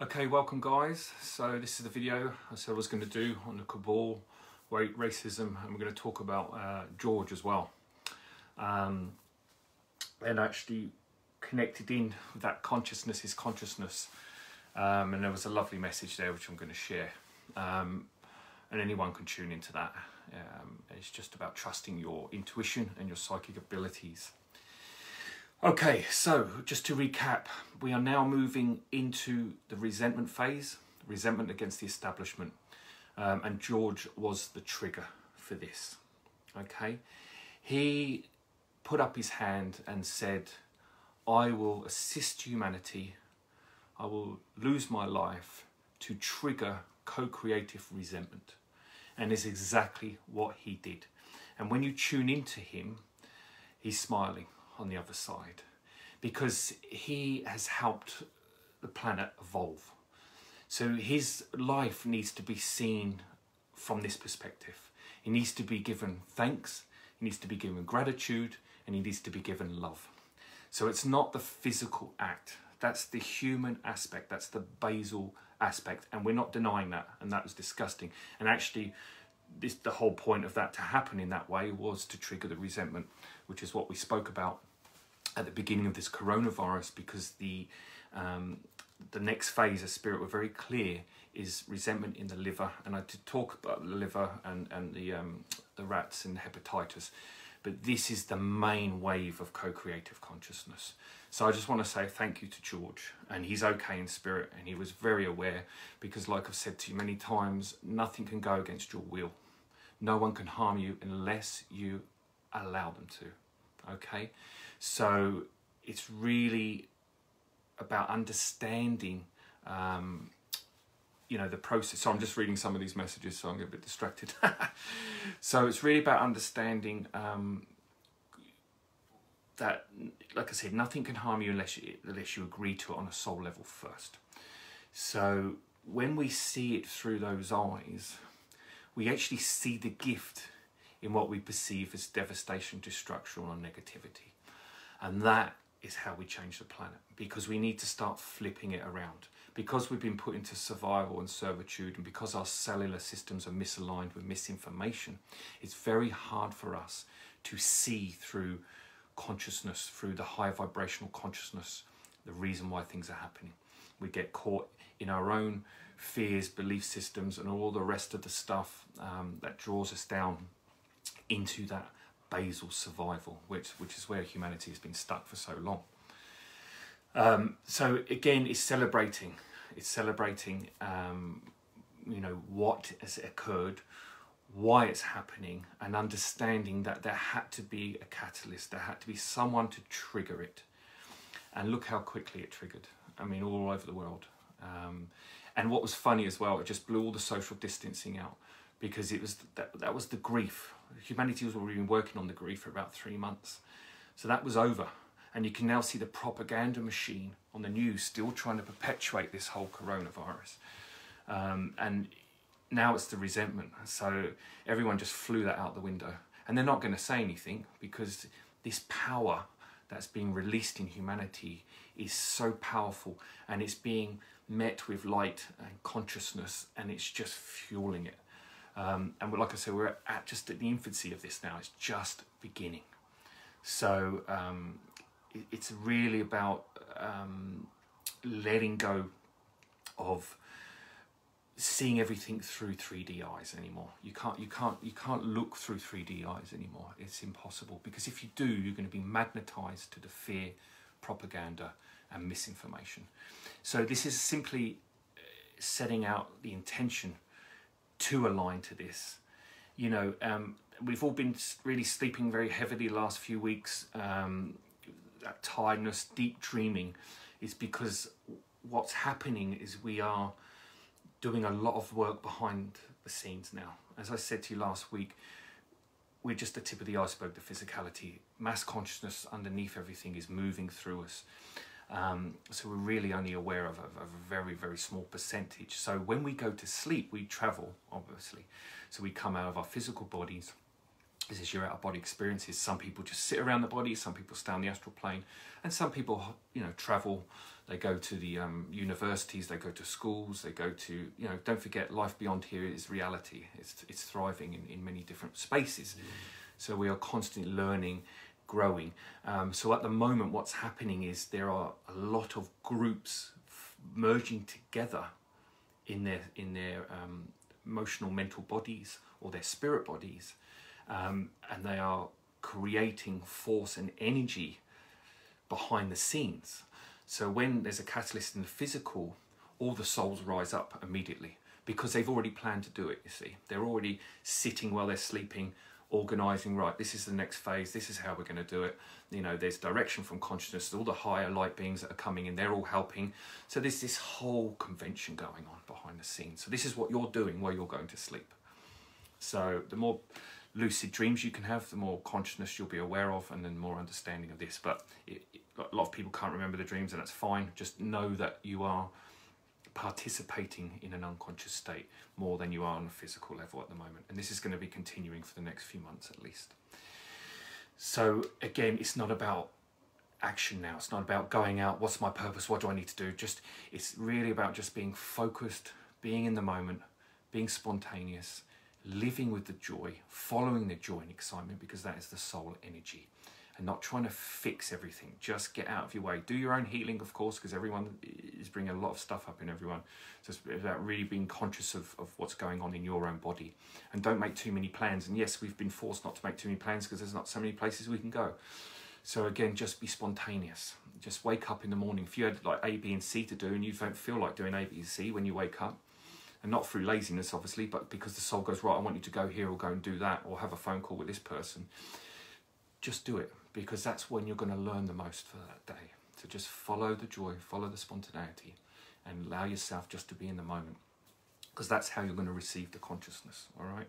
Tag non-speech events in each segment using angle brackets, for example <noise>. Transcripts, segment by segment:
Okay, welcome guys. So this is the video I said I was going to do on the cabal, racism, and we're going to talk about uh, George as well. Um, and actually connected in with that consciousness is consciousness. Um, and there was a lovely message there which I'm going to share. Um, and anyone can tune into that. Um, it's just about trusting your intuition and your psychic abilities. Okay, so just to recap, we are now moving into the resentment phase, resentment against the establishment. Um, and George was the trigger for this. Okay, he put up his hand and said, I will assist humanity, I will lose my life to trigger co creative resentment. And is exactly what he did. And when you tune into him, he's smiling on the other side because he has helped the planet evolve. So his life needs to be seen from this perspective. He needs to be given thanks, he needs to be given gratitude, and he needs to be given love. So it's not the physical act, that's the human aspect, that's the basal aspect, and we're not denying that, and that was disgusting. And actually, this, the whole point of that to happen in that way was to trigger the resentment, which is what we spoke about at the beginning of this coronavirus, because the um, the next phase, of spirit were very clear, is resentment in the liver, and I did talk about the liver and and the um, the rats and hepatitis, but this is the main wave of co-creative consciousness. So I just want to say thank you to George, and he's okay in spirit, and he was very aware, because like I've said to you many times, nothing can go against your will. No one can harm you unless you allow them to. Okay, so it's really about understanding. Um, you know the process. So i'm just reading some of these messages so i'm a bit distracted. <laughs> So it's really about understanding um, that like i said nothing can harm you unless you unless you agree to it on a soul level first. So when we see it through those eyes we actually see the gift in what we perceive as devastation destruction or negativity and that is how we change the planet because we need to start flipping it around because we've been put into survival and servitude and because our cellular systems are misaligned with misinformation, it's very hard for us to see through consciousness, through the high vibrational consciousness, the reason why things are happening. We get caught in our own fears, belief systems, and all the rest of the stuff um, that draws us down into that basal survival, which, which is where humanity has been stuck for so long. Um, so again, it's celebrating it's celebrating, um, you know, what has occurred, why it's happening, and understanding that there had to be a catalyst, there had to be someone to trigger it. And look how quickly it triggered. I mean, all over the world. Um, and what was funny as well, it just blew all the social distancing out because it was that, that was the grief. Humanity was already been working on the grief for about three months. So that was over. And you can now see the propaganda machine on the news still trying to perpetuate this whole coronavirus. Um, and now it's the resentment. So everyone just flew that out the window. And they're not going to say anything because this power that's being released in humanity is so powerful and it's being met with light and consciousness and it's just fueling it. Um, and like I said, we're at just at the infancy of this now. It's just beginning. So um, it's really about um, letting go of seeing everything through 3D eyes anymore. You can't, you can't, you can't look through 3D eyes anymore. It's impossible because if you do, you're going to be magnetized to the fear, propaganda, and misinformation. So this is simply uh, setting out the intention to align to this. You know, um, we've all been really sleeping very heavily last few weeks. Um, that tiredness, deep dreaming, is because what's happening is we are doing a lot of work behind the scenes now. As I said to you last week, we're just the tip of the iceberg, the physicality. Mass consciousness underneath everything is moving through us. Um, so we're really only aware of a, of a, very, very small percentage. So when we go to sleep, we travel, obviously. So we come out of our physical bodies This is your out of body experiences. Some people just sit around the body, some people stay on the astral plane, and some people, you know, travel. They go to the um, universities, they go to schools, they go to, you know, don't forget, life beyond here is reality. It's, it's thriving in, in many different spaces. Mm. So we are constantly learning, growing. Um, so at the moment, what's happening is there are a lot of groups merging together in their in their um, emotional mental bodies or their spirit bodies um, and they are creating force and energy behind the scenes. So when there's a catalyst in the physical, all the souls rise up immediately because they've already planned to do it, you see. They're already sitting while they're sleeping, organizing, right, this is the next phase, this is how we're going to do it. You know, there's direction from consciousness, all the higher light beings that are coming in, they're all helping. So there's this whole convention going on behind the scenes. So this is what you're doing while you're going to sleep. So the more lucid dreams you can have, the more consciousness you'll be aware of, and then more understanding of this. But it, it, a lot of people can't remember the dreams, and that's fine. Just know that you are participating in an unconscious state more than you are on a physical level at the moment. And this is going to be continuing for the next few months at least. So, again, it's not about action now. It's not about going out, what's my purpose, what do I need to do? Just it's really about just being focused, being in the moment, being spontaneous, living with the joy, following the joy and excitement because that is the soul energy and not trying to fix everything. Just get out of your way. Do your own healing, of course, because everyone is bringing a lot of stuff up in everyone. So it's about really being conscious of, of what's going on in your own body. And don't make too many plans. And yes, we've been forced not to make too many plans because there's not so many places we can go. So again, just be spontaneous. Just wake up in the morning. If you had like A, B, and C to do and you don't feel like doing A, B, and C when you wake up, and not through laziness, obviously, but because the soul goes, right, I want you to go here or go and do that or have a phone call with this person. Just do it because that's when you're going to learn the most for that day. So just follow the joy, follow the spontaneity, and allow yourself just to be in the moment because that's how you're going to receive the consciousness. All right.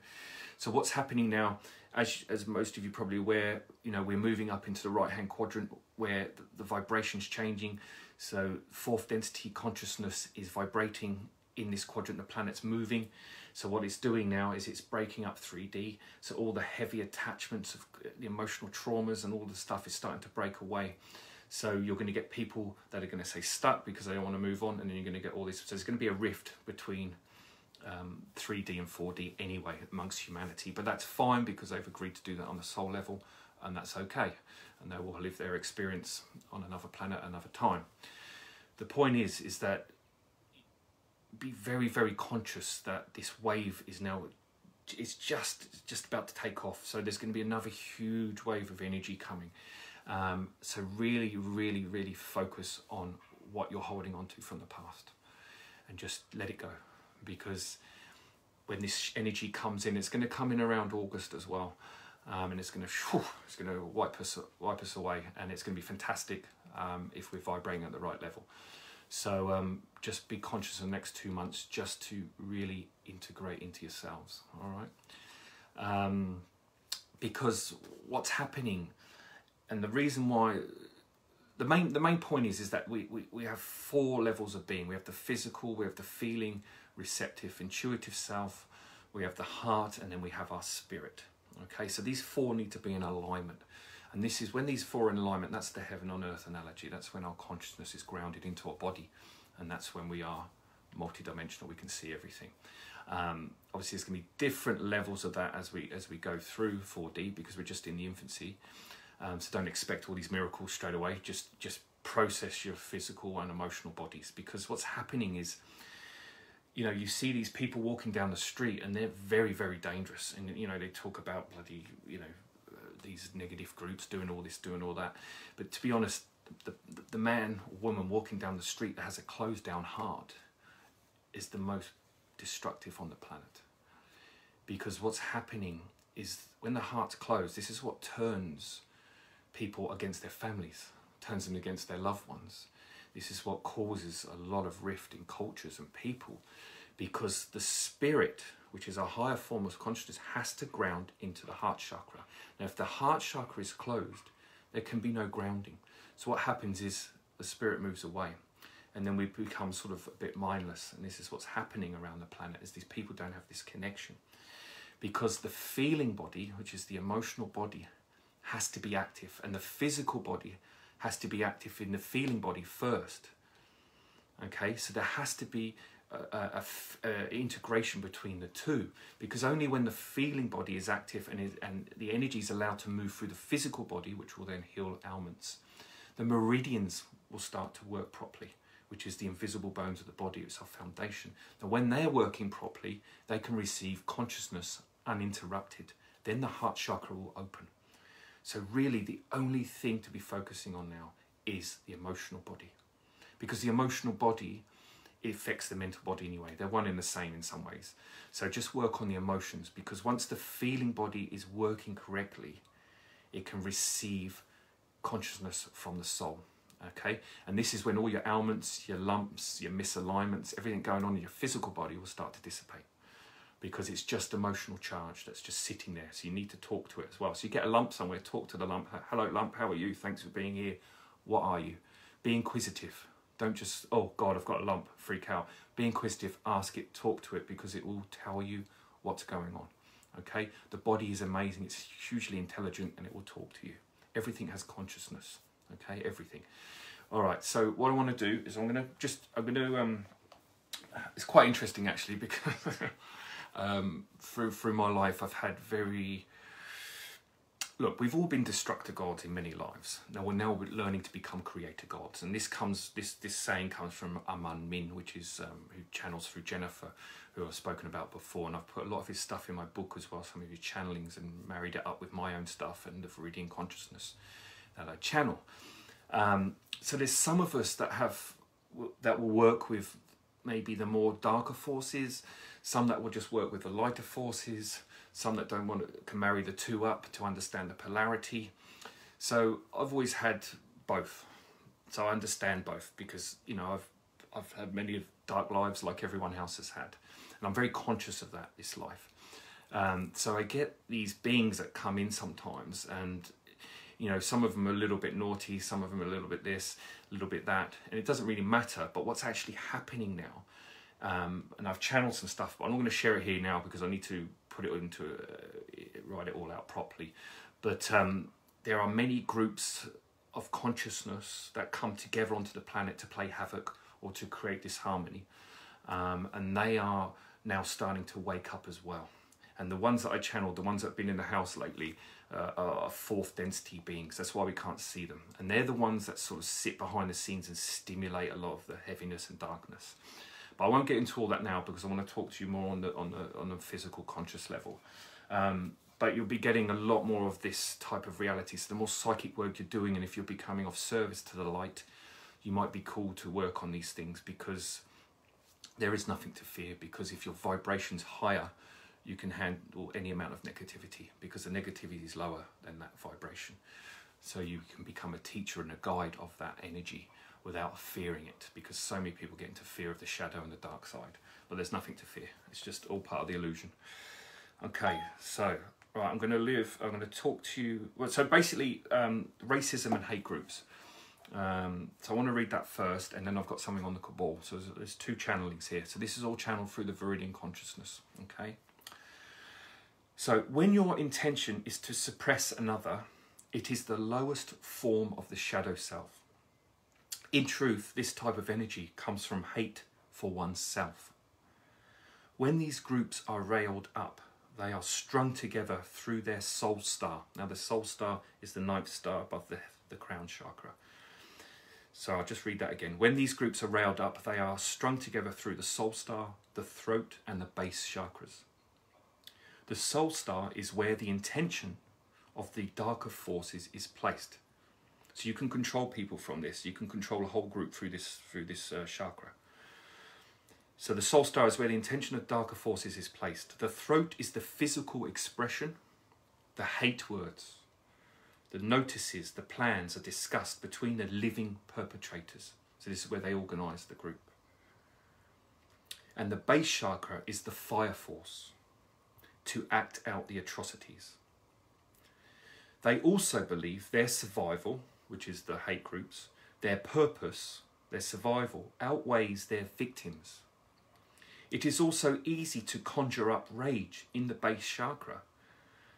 So what's happening now, as as most of you probably aware, you know we're moving up into the right hand quadrant where the, the vibration's changing. So fourth density consciousness is vibrating in this quadrant the planet's moving. So what it's doing now is it's breaking up 3d so all the heavy attachments of the emotional traumas and all the stuff is starting to break away. So you're going to get people that are going to say stuck because they don't want to move on and then you're going to get all this. So there's going to be a rift between um, 3d and 4d anyway amongst humanity. But that's fine because they've agreed to do that on the soul level and that's okay. And they will live their experience on another planet another time. The point is is that be very very conscious that this wave is now it's just just about to take off. So there's going to be another huge wave of energy coming. Um, so really really really focus on what you're holding on to from the past and just let it go. Because when this energy comes in it's going to come in around august as well. Um, and it's going to whew, it's going to wipe us wipe us away and it's going to be fantastic um, if we're vibrating at the right level so um, just be conscious in the next two months just to really integrate into yourselves, all right? Um, because what's happening, and the reason why, the main the main point is is that we, we, we have four levels of being. We have the physical, we have the feeling, receptive, intuitive self, we have the heart, and then we have our spirit. Okay, so these four need to be in alignment. And this is when these four in alignment, that's the heaven on earth analogy. That's when our consciousness is grounded into our body. And that's when we are multidimensional, we can see everything. Um, obviously, there's going to be different levels of that as we as we go through 4D because we're just in the infancy. Um, so don't expect all these miracles straight away. Just just process your physical and emotional bodies because what's happening is, you know, you see these people walking down the street and they're very very dangerous. And you know they talk about bloody you know these negative groups doing all this, doing all that. But to be honest, the, the man or woman walking down the street that has a closed down heart is the most destructive on the planet. Because what's happening is when the heart's closed, this is what turns people against their families, turns them against their loved ones. This is what causes a lot of rift in cultures and people because the spirit, which is a higher form of consciousness, has to ground into the heart chakra. Now, if the heart chakra is closed, there can be no grounding. So, what happens is the spirit moves away, and then we become sort of a bit mindless. And this is what's happening around the planet: is these people don't have this connection. because the feeling body, which is the emotional body, has to be active, and the physical body has to be active in the feeling body first. Okay, so there has to be a, integration between the two because only when the feeling body is active and, is, and the energy is allowed to move through the physical body, which will then heal ailments, the meridians will start to work properly, which is the invisible bones of the body. It's our foundation. Now, when they're working properly, they can receive consciousness uninterrupted. Then the heart chakra will open. So, really, the only thing to be focusing on now is the emotional body. Because the emotional body it affects the mental body anyway. They're one and the same in some ways. So just work on the emotions because once the feeling body is working correctly, it can receive consciousness from the soul. Okay, and this is when all your ailments, your lumps, your misalignments, everything going on in your physical body will start to dissipate because it's just emotional charge that's just sitting there. So you need to talk to it as well. So you get a lump somewhere, talk to the lump. Hello, lump, how are you? Thanks for being here. What are you? Be inquisitive. Don't just, oh God, I've got a lump, freak out. Be inquisitive, ask it, talk to it because it will tell you what's going on. Okay? The body is amazing, it's hugely intelligent and it will talk to you. Everything has consciousness. Okay? Everything. All right, so what I want to do is I'm going to just, I'm going to, um, it's quite interesting actually <laughs> because um, through, through my life I've had very, look, we've all been destructor gods in many lives. Now we're now learning to become creator gods, and this comes this this saying comes from Aman Min, which is um, who channels through Jennifer, who I've spoken about before, and I've put a lot of his stuff in my book as well, some of his channelings, and married it up with my own stuff and the Viridian consciousness that I channel. Um, so there's some of us that have that will work with maybe the more darker forces, some that will just work with the lighter forces some that don't want to can marry the two up to understand the polarity. So I've always had both. So I understand both because you know I've I've had many of dark lives like everyone else has had, and I'm very conscious of that this life. Um, so I get these beings that come in sometimes, and you know some of them are a little bit naughty, some of them a little bit this, a little bit that, and it doesn't really matter. But what's actually happening now, um, and I've channeled some stuff, but I'm not going to share it here now because I need to put it into uh, write it all out properly. But um, there are many groups of consciousness that come together onto the planet to play havoc or to create disharmony, um, and they are now starting to wake up as well. And the ones that I channeled, the ones that have been in the house lately, uh, are fourth density beings. That's why we can't see them. And they're the ones that sort of sit behind the scenes and stimulate a lot of the heaviness and darkness. But I won't get into all that now because I want to talk to you more on the on the on the physical conscious level. Um, but you'll be getting a lot more of this type of reality. So the more psychic work you're doing, and if you're becoming of service to the light, you might be called to work on these things because there is nothing to fear. Because if your vibration's higher, you can handle any amount of negativity because the negativity is lower than that vibration. So you can become a teacher and a guide of that energy without fearing it because so many people get into fear of the shadow and the dark side. But there's nothing to fear, it's just all part of the illusion. Okay, so right, I'm going to live. I'm going to talk to you. Well, so basically, um, racism and hate groups. Um, so I want to read that first, and then I've got something on the cabal. So there's, there's two channelings here. So this is all channeled through the Viridian consciousness. Okay. So when your intention is to suppress another, it is the lowest form of the shadow self. In truth, this type of energy comes from hate for oneself. When these groups are railed up, they are strung together through their soul star. Now, the soul star is the ninth star above the, the crown chakra. So I'll just read that again. When these groups are railed up, they are strung together through the soul star, the throat, and the base chakras. The soul star is where the intention of the darker forces is placed. So you can control people from this. You can control a whole group through this through this uh, chakra. So the soul star is where the intention of darker forces is placed. The throat is the physical expression. The hate words, the notices, the plans are discussed between the living perpetrators. So this is where they organise the group. And the base chakra is the fire force to act out the atrocities. They also believe their survival which is the hate groups, their purpose, their survival, outweighs their victims. It is also easy to conjure up rage in the base chakra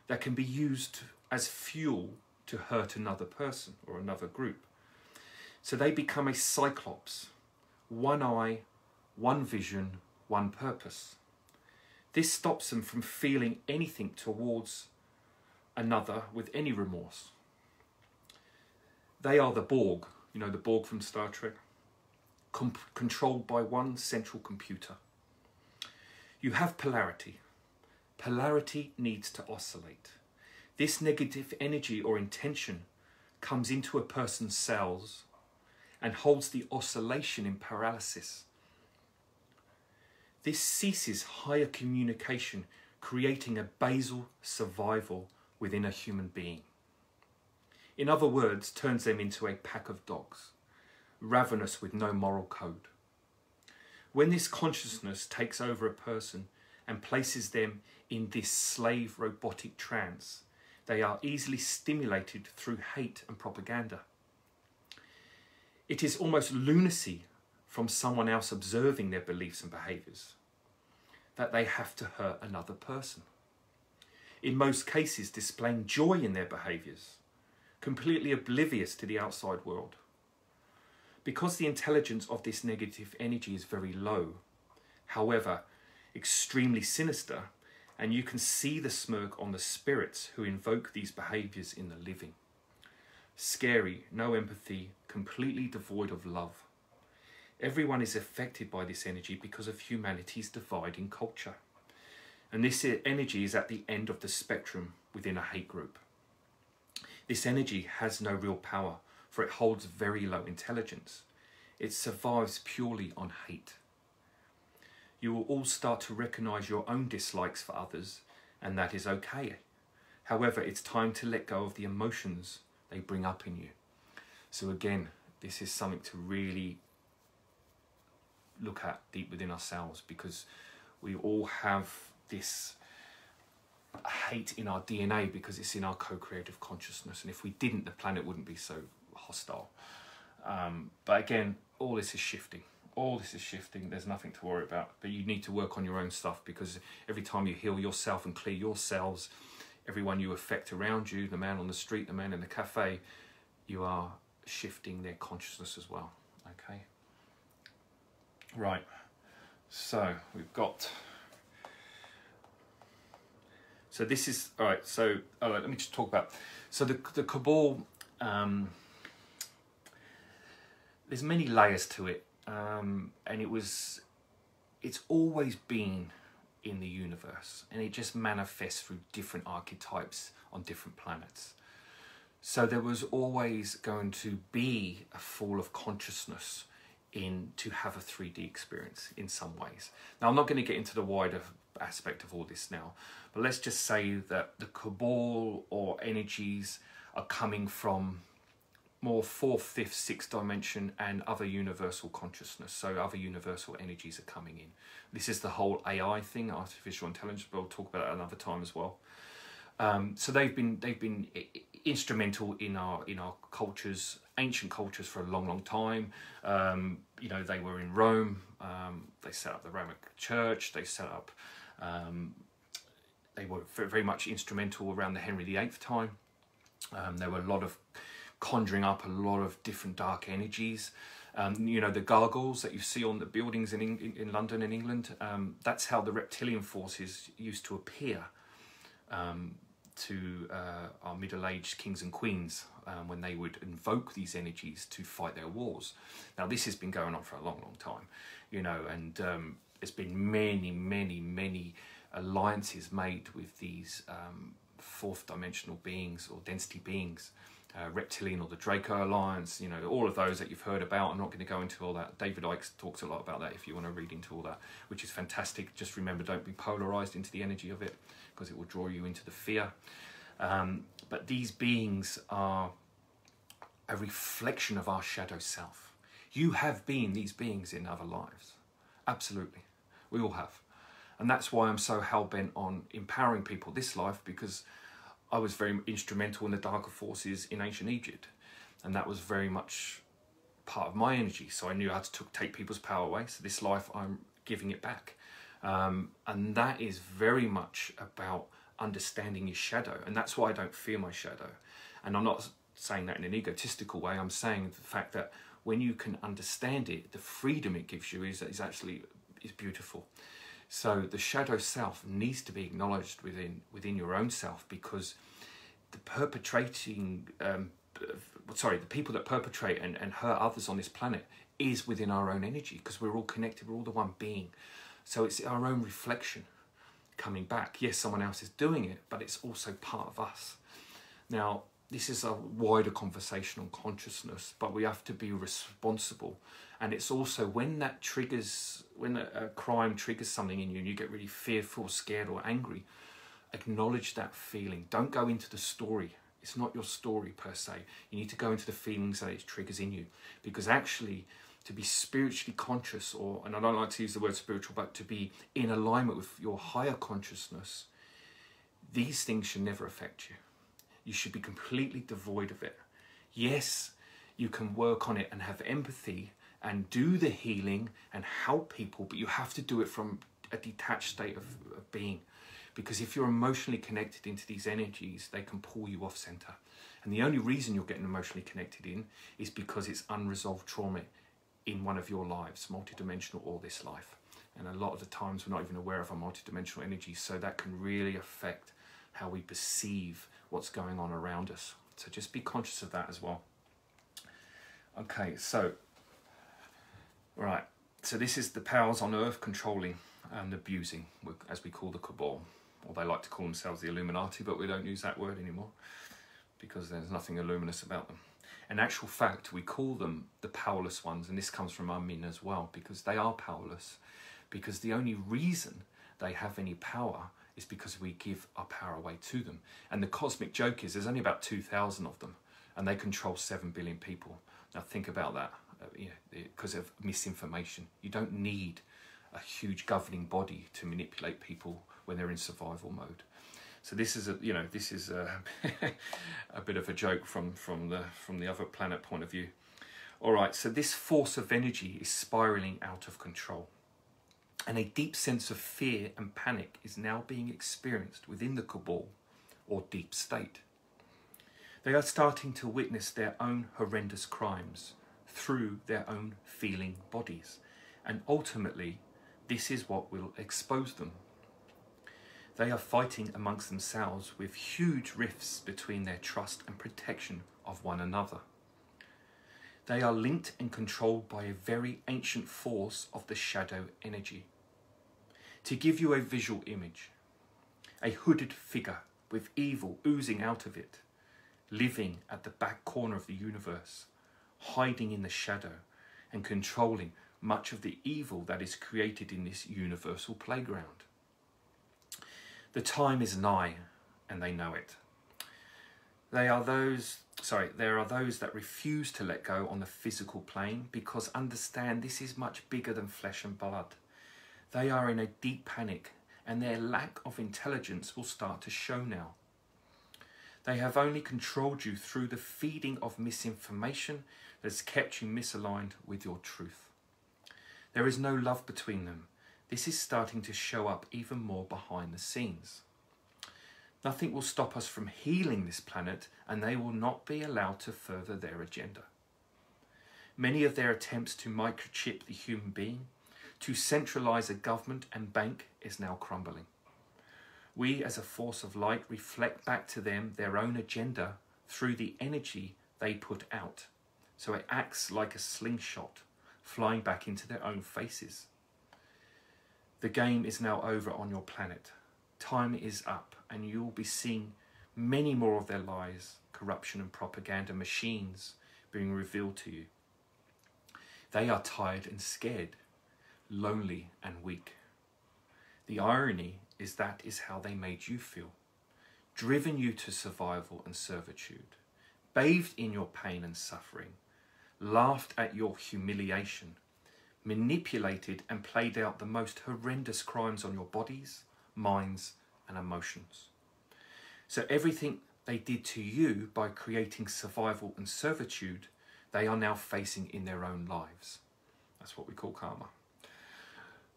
that can be used as fuel to hurt another person or another group. So they become a cyclops, one eye, one vision, one purpose. This stops them from feeling anything towards another with any remorse. They are the Borg, you know, the Borg from Star Trek, com- controlled by one central computer. You have polarity. Polarity needs to oscillate. This negative energy or intention comes into a person's cells and holds the oscillation in paralysis. This ceases higher communication, creating a basal survival within a human being. In other words, turns them into a pack of dogs, ravenous with no moral code. When this consciousness takes over a person and places them in this slave robotic trance, they are easily stimulated through hate and propaganda. It is almost lunacy from someone else observing their beliefs and behaviours that they have to hurt another person. In most cases, displaying joy in their behaviours, completely oblivious to the outside world. Because the intelligence of this negative energy is very low, however, extremely sinister, and you can see the smirk on the spirits who invoke these behaviours in the living. Scary, no empathy, completely devoid of love. Everyone is affected by this energy because of humanity's dividing culture. And this energy is at the end of the spectrum within a hate group. This energy has no real power, for it holds very low intelligence. It survives purely on hate you will all start to recognize your own dislikes for others, and that is okay. However, it's time to let go of the emotions they bring up in you. So, again, this is something to really look at deep within ourselves because we all have this hate in our DNA because it's in our co creative consciousness. And if we didn't, the planet wouldn't be so hostile. Um, but again, all this is shifting all this is shifting. There's nothing to worry about. But you need to work on your own stuff because every time you heal yourself and clear your cells, everyone you affect around you, the man on the street, the man in the cafe, you are shifting their consciousness as well. Okay. Right. So we've got. So this is all right. So all right, let me just talk about. So the the cabal. Um, there's many layers to it um, and it was it's always been in the universe and it just manifests through different archetypes on different planets so there was always going to be a fall of consciousness in to have a 3d experience in some ways now i'm not going to get into the wider aspect of all this now but let's just say that the cabal or energies are coming from more fourth, fifth, sixth dimension and other universal consciousness. So other universal energies are coming in. This is the whole AI thing, artificial intelligence. But we'll talk about that another time as well. Um, so they've been they've been instrumental in our in our cultures, ancient cultures for a long, long time. Um, you know, they were in Rome. Um, they set up the Roman Church. They set up. Um, they were very much instrumental around the Henry VIII time. Um, there were a lot of conjuring up a lot of different dark energies. Um, you know, the gargoyles that you see on the buildings in, in, in London and England, um, that's how the reptilian forces used to appear um, to uh, our middle aged kings and queens um, when they would invoke these energies to fight their wars. Now, this has been going on for a long, long time, you know, and um, there's been many, many, many alliances made with these um, fourth dimensional beings or density beings uh, Reptilian or the Draco Alliance, you know, all of those that you've heard about. I'm not going to go into all that. David Icke talks a lot about that if you want to read into all that, which is fantastic. Just remember, don't be polarized into the energy of it because it will draw you into the fear. Um, but these beings are a reflection of our shadow self. You have been these beings in other lives. Absolutely. We all have. And that's why I'm so hell bent on empowering people this life because I was very instrumental in the darker forces in ancient Egypt, and that was very much part of my energy. So I knew how to take people's power away. So this life, I'm giving it back. Um, and that is very much about understanding your shadow. And that's why I don't fear my shadow. And I'm not saying that in an egotistical way. I'm saying the fact that when you can understand it, the freedom it gives you is, is actually is beautiful. So the shadow self needs to be acknowledged within within your own self because the perpetrating, um, sorry, the people that perpetrate and, and hurt others on this planet is within our own energy because we're all connected, we're all the one being. So it's our own reflection coming back. Yes, someone else is doing it, but it's also part of us. Now, this is a wider conversation on consciousness, but we have to be responsible. And it's also when that triggers, when a, a crime triggers something in you and you get really fearful, scared, or angry, acknowledge that feeling. Don't go into the story. It's not your story per se. You need to go into the feelings that it triggers in you. Because actually, to be spiritually conscious, or, and I don't like to use the word spiritual, but to be in alignment with your higher consciousness, these things should never affect you. You should be completely devoid of it. Yes, you can work on it and have empathy and do the healing and help people, but you have to do it from a detached state of, of being. Because if you're emotionally connected into these energies, they can pull you off center. And the only reason you're getting emotionally connected in is because it's unresolved trauma in one of your lives, multidimensional or this life. And a lot of the times we're not even aware of our multidimensional energy, so that can really affect how we perceive what's going on around us. So just be conscious of that as well. Okay, so, right, so this is the powers on earth controlling and abusing, as we call the cabal, or they like to call themselves the Illuminati, but we don't use that word anymore because there's nothing illuminous about them. In actual fact, we call them the powerless ones, and this comes from Amin as well, because they are powerless. Because the only reason they have any power is because we give our power away to them. And the cosmic joke is there's only about 2,000 of them, and they control 7 billion people. Now, think about that Uh, you know, because of misinformation. You don't need a huge governing body to manipulate people when they're in survival mode. So this is a you know this is a, <laughs> a bit of a joke from from the from the other planet point of view. All right, so this force of energy is spiraling out of control. And a deep sense of fear and panic is now being experienced within the cabal or deep state. They are starting to witness their own horrendous crimes through their own feeling bodies. And ultimately, this is what will expose them they are fighting amongst themselves with huge rifts between their trust and protection of one another. They are linked and controlled by a very ancient force of the shadow energy. To give you a visual image, a hooded figure with evil oozing out of it, living at the back corner of the universe, hiding in the shadow and controlling much of the evil that is created in this universal playground. The time is nigh, and they know it. They are those, sorry, there are those that refuse to let go on the physical plane because understand this is much bigger than flesh and blood. They are in a deep panic, and their lack of intelligence will start to show now. They have only controlled you through the feeding of misinformation that has kept you misaligned with your truth. There is no love between them, this is starting to show up even more behind the scenes. Nothing will stop us from healing this planet, and they will not be allowed to further their agenda. Many of their attempts to microchip the human being, to centralize a government and bank, is now crumbling. We, as a force of light, reflect back to them their own agenda through the energy they put out. So it acts like a slingshot, flying back into their own faces. The game is now over on your planet. Time is up, and you will be seeing many more of their lies, corruption, and propaganda machines being revealed to you. They are tired and scared, lonely and weak. The irony is that is how they made you feel, driven you to survival and servitude, bathed in your pain and suffering, laughed at your humiliation, manipulated and played out the most horrendous crimes on your bodies, minds, and emotions. So, everything they did to you by creating survival and servitude, they are now facing in their own lives. That's what we call karma.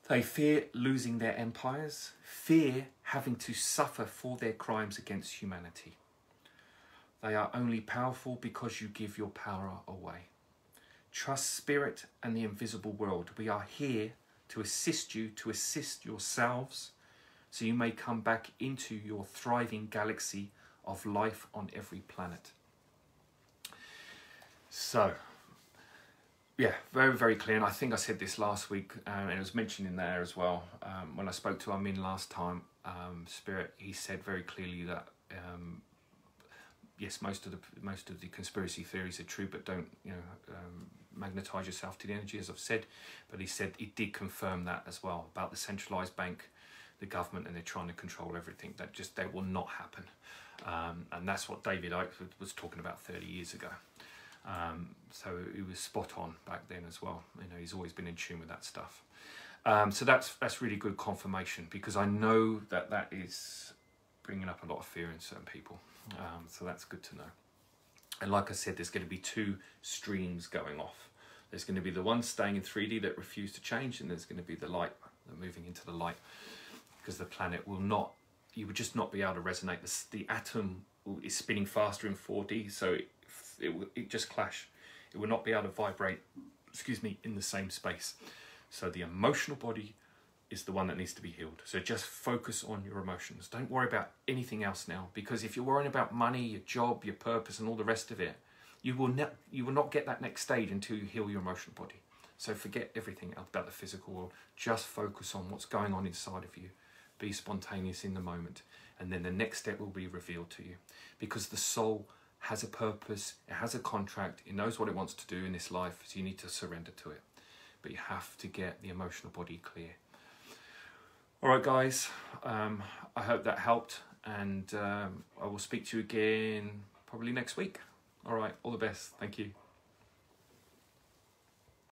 They fear losing their empires, fear having to suffer for their crimes against humanity. They are only powerful because you give your power away. Trust spirit and the invisible world. We are here to assist you, to assist yourselves, so you may come back into your thriving galaxy of life on every planet. So, yeah, very, very clear. And I think I said this last week, um, and it was mentioned in there as well. Um, when I spoke to Armin last time, um, Spirit, he said very clearly that um, yes, most of the most of the conspiracy theories are true, but don't you know um, magnetize yourself to the energy, as I've said. But he said he did confirm that as well about the centralized bank, the government, and they're trying to control everything. That just that will not happen, um, and that's what David Icke was talking about 30 years ago. Um, so he was spot on back then as well. You know, he's always been in tune with that stuff. Um, so that's that's really good confirmation because I know that that is bringing up a lot of fear in certain people. Um, so that's good to know. And like I said, there's going to be two streams going off. There's going to be the one staying in 3D that refuse to change, and there's going to be the light moving into the light because the planet will not, you would just not be able to resonate. The, the atom is spinning faster in 4D, so it, it, it just clash. It will not be able to vibrate, excuse me, in the same space. So the emotional body is the one that needs to be healed. So just focus on your emotions. Don't worry about anything else now because if you're worrying about money, your job, your purpose and all the rest of it, you will ne- you will not get that next stage until you heal your emotional body. So forget everything about the physical world. Just focus on what's going on inside of you. Be spontaneous in the moment and then the next step will be revealed to you because the soul has a purpose, it has a contract, it knows what it wants to do in this life, so you need to surrender to it. But you have to get the emotional body clear. All right, guys, um, I hope that helped, and um, I will speak to you again probably next week. All right, all the best. Thank you.